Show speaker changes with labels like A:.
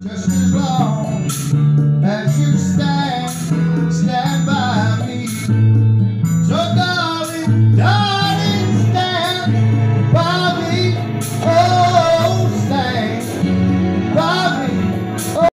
A: Just as long.